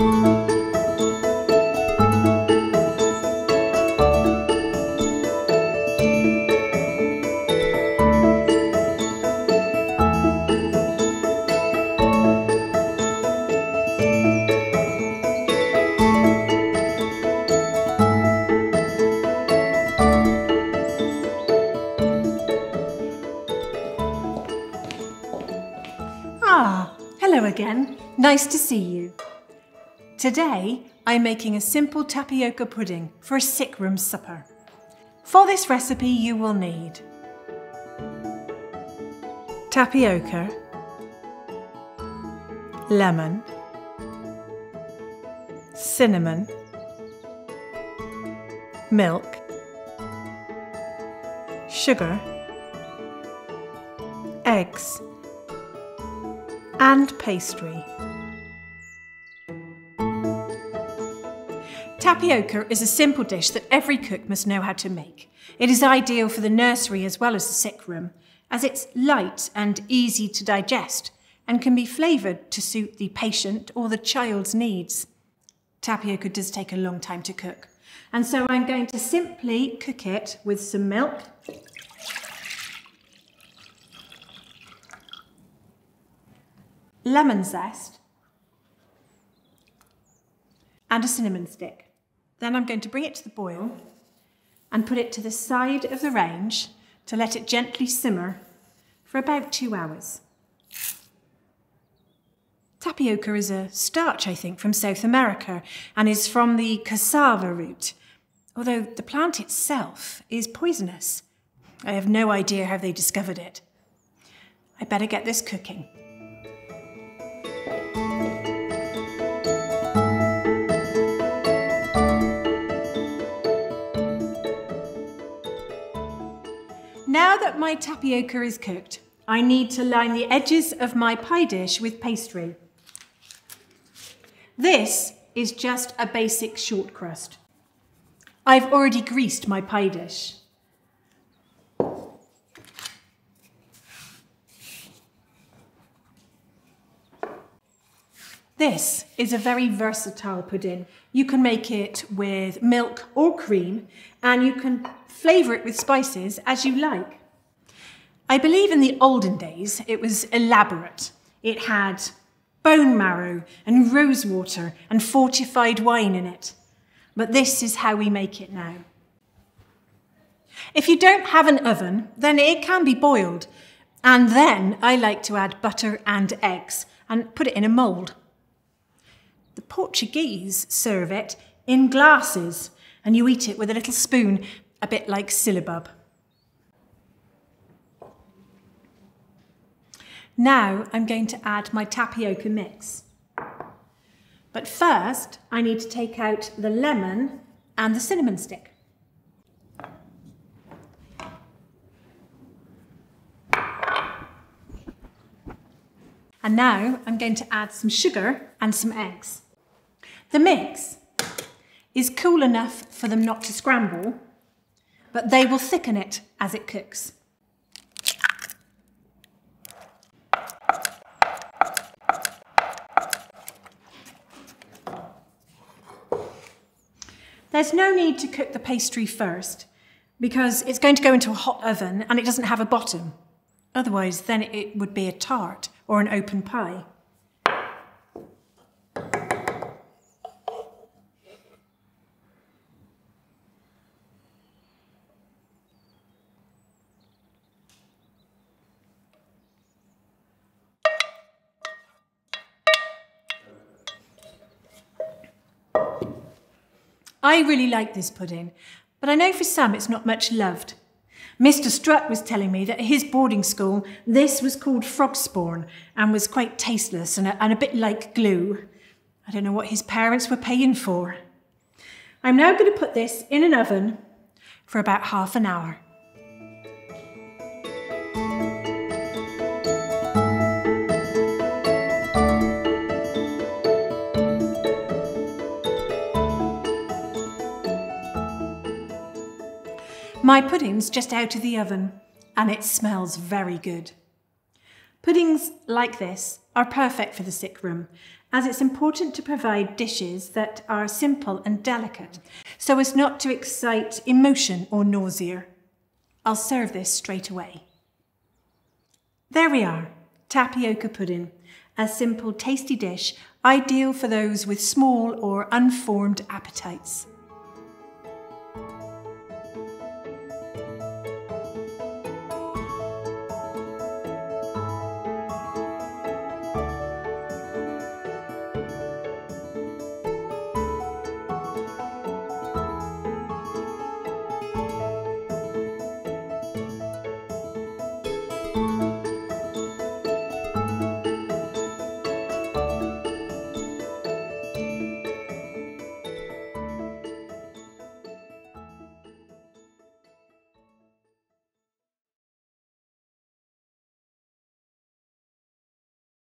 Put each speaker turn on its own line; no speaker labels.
Ah, hello again. Nice to see you. Today, I'm making a simple tapioca pudding for a sick room supper. For this recipe, you will need tapioca, lemon, cinnamon, milk, sugar, eggs, and pastry. Tapioca is a simple dish that every cook must know how to make. It is ideal for the nursery as well as the sick room, as it's light and easy to digest and can be flavoured to suit the patient or the child's needs. Tapioca does take a long time to cook, and so I'm going to simply cook it with some milk lemon zest, and a cinnamon stick. Then I'm going to bring it to the boil and put it to the side of the range to let it gently simmer for about two hours. Tapioca is a starch, I think, from South America and is from the cassava root, although the plant itself is poisonous. I have no idea how they discovered it. I better get this cooking. That my tapioca is cooked, I need to line the edges of my pie dish with pastry. This is just a basic short crust. I've already greased my pie dish. This is a very versatile pudding. You can make it with milk or cream, and you can flavour it with spices as you like. I believe in the olden days it was elaborate. It had bone marrow and rosewater and fortified wine in it. But this is how we make it now. If you don't have an oven, then it can be boiled. And then I like to add butter and eggs and put it in a mould. The Portuguese serve it in glasses, and you eat it with a little spoon, a bit like syllabub. Now I'm going to add my tapioca mix. But first, I need to take out the lemon and the cinnamon stick. And now I'm going to add some sugar and some eggs. The mix is cool enough for them not to scramble, but they will thicken it as it cooks. There's no need to cook the pastry first because it's going to go into a hot oven and it doesn't have a bottom. Otherwise, then it would be a tart or an open pie. I really like this pudding, but I know for some it's not much loved. Mr. Strutt was telling me that at his boarding school, this was called frog spawn and was quite tasteless and a, and a bit like glue. I don't know what his parents were paying for. I'm now going to put this in an oven for about half an hour. My pudding's just out of the oven and it smells very good. Puddings like this are perfect for the sick room as it's important to provide dishes that are simple and delicate so as not to excite emotion or nausea. I'll serve this straight away. There we are, tapioca pudding, a simple tasty dish ideal for those with small or unformed appetites.